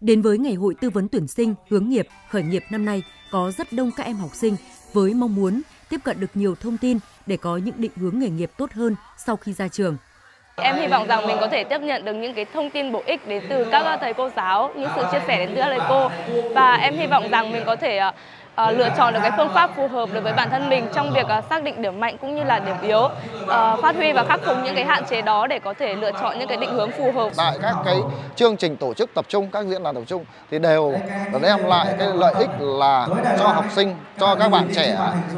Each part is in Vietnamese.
Đến với Ngày hội tư vấn tuyển sinh, hướng nghiệp, khởi nghiệp năm nay, có rất đông các em học sinh với mong muốn tiếp cận được nhiều thông tin để có những định hướng nghề nghiệp tốt hơn sau khi ra trường. Em hy vọng rằng mình có thể tiếp nhận được những cái thông tin bổ ích đến từ các thầy cô giáo, những sự chia sẻ đến từ các thầy cô và em hy vọng rằng mình có thể ờ, uh, lựa chọn được cái phương pháp phù hợp đối với bản thân mình trong việc uh, xác định điểm mạnh cũng như là điểm yếu, uh, phát huy và khắc phục những cái hạn chế đó để có thể lựa chọn những cái định hướng phù hợp. Tại các cái chương trình tổ chức tập trung, các diễn đàn tập trung thì đều đem lại cái lợi ích là cho học sinh, cho các bạn trẻ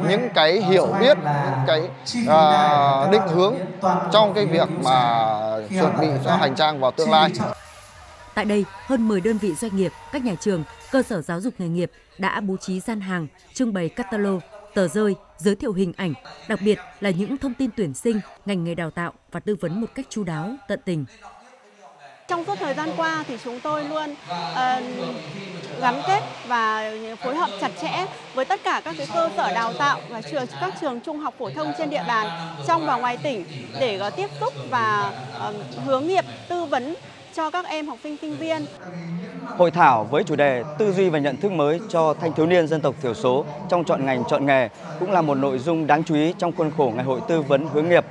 những cái hiểu biết, những cái uh, định hướng trong cái việc mà chuẩn bị cho hành trang vào tương lai. Tại đây, hơn 10 đơn vị doanh nghiệp, các nhà trường, cơ sở giáo dục nghề nghiệp đã bố trí gian hàng, trưng bày catalog, tờ rơi, giới thiệu hình ảnh, đặc biệt là những thông tin tuyển sinh, ngành nghề đào tạo và tư vấn một cách chu đáo, tận tình. Trong suốt thời gian qua thì chúng tôi luôn uh, gắn kết và phối hợp chặt chẽ với tất cả các cái cơ sở đào tạo và trường các trường trung học phổ thông trên địa bàn trong và ngoài tỉnh để uh, tiếp xúc và uh, hướng nghiệp tư vấn cho các em học sinh sinh viên. Hội thảo với chủ đề tư duy và nhận thức mới cho thanh thiếu niên dân tộc thiểu số trong chọn ngành chọn nghề cũng là một nội dung đáng chú ý trong khuôn khổ ngày hội tư vấn hướng nghiệp.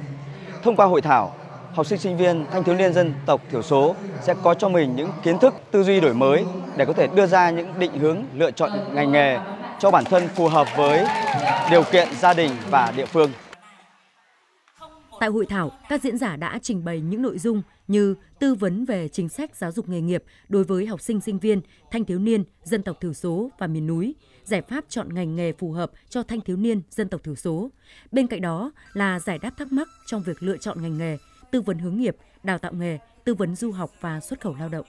Thông qua hội thảo, học sinh sinh viên thanh thiếu niên dân tộc thiểu số sẽ có cho mình những kiến thức tư duy đổi mới để có thể đưa ra những định hướng lựa chọn ngành nghề cho bản thân phù hợp với điều kiện gia đình và địa phương. Tại hội thảo, các diễn giả đã trình bày những nội dung như tư vấn về chính sách giáo dục nghề nghiệp đối với học sinh sinh viên, thanh thiếu niên, dân tộc thiểu số và miền núi, giải pháp chọn ngành nghề phù hợp cho thanh thiếu niên, dân tộc thiểu số. Bên cạnh đó là giải đáp thắc mắc trong việc lựa chọn ngành nghề, tư vấn hướng nghiệp, đào tạo nghề, tư vấn du học và xuất khẩu lao động.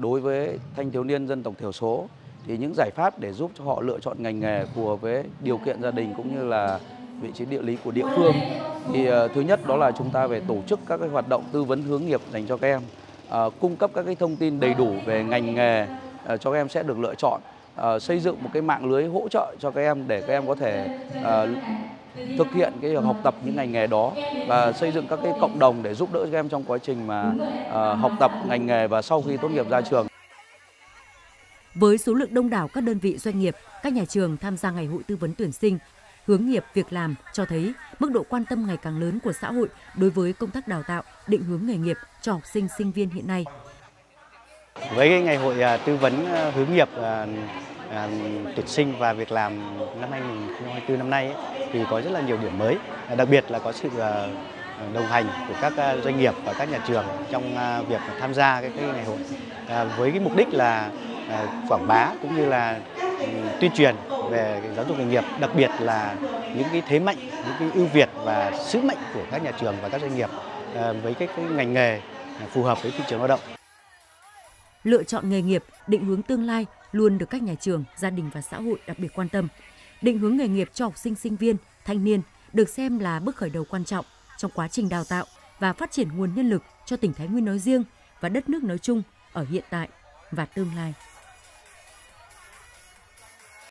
Đối với thanh thiếu niên dân tộc thiểu số thì những giải pháp để giúp cho họ lựa chọn ngành nghề phù hợp với điều kiện gia đình cũng như là vị trí địa lý của địa phương. Thì uh, thứ nhất đó là chúng ta phải tổ chức các cái hoạt động tư vấn hướng nghiệp dành cho các em. Uh, cung cấp các cái thông tin đầy đủ về ngành nghề uh, cho các em sẽ được lựa chọn. Uh, xây dựng một cái mạng lưới hỗ trợ cho các em để các em có thể uh, thực hiện cái học tập những ngành nghề đó và xây dựng các cái cộng đồng để giúp đỡ các em trong quá trình mà uh, học tập ngành nghề và sau khi tốt nghiệp ra trường. Với số lượng đông đảo các đơn vị doanh nghiệp, các nhà trường tham gia ngày hội tư vấn tuyển sinh hướng nghiệp việc làm cho thấy mức độ quan tâm ngày càng lớn của xã hội đối với công tác đào tạo, định hướng nghề nghiệp cho học sinh sinh viên hiện nay. Với cái ngày hội à, tư vấn à, hướng nghiệp à, tuyển sinh và việc làm năm 2024 năm nay thì có rất là nhiều điểm mới, đặc biệt là có sự đồng hành của các doanh nghiệp và các nhà trường trong việc tham gia cái, cái ngày hội với cái mục đích là quảng bá cũng như là ừ, tuyên truyền về giáo dục nghề nghiệp, đặc biệt là những cái thế mạnh, những cái ưu việt và sứ mệnh của các nhà trường và các doanh nghiệp à, với cái, cái ngành nghề phù hợp với thị trường lao động. Lựa chọn nghề nghiệp, định hướng tương lai luôn được các nhà trường, gia đình và xã hội đặc biệt quan tâm. Định hướng nghề nghiệp cho học sinh sinh viên, thanh niên được xem là bước khởi đầu quan trọng trong quá trình đào tạo và phát triển nguồn nhân lực cho tỉnh Thái Nguyên nói riêng và đất nước nói chung ở hiện tại và tương lai.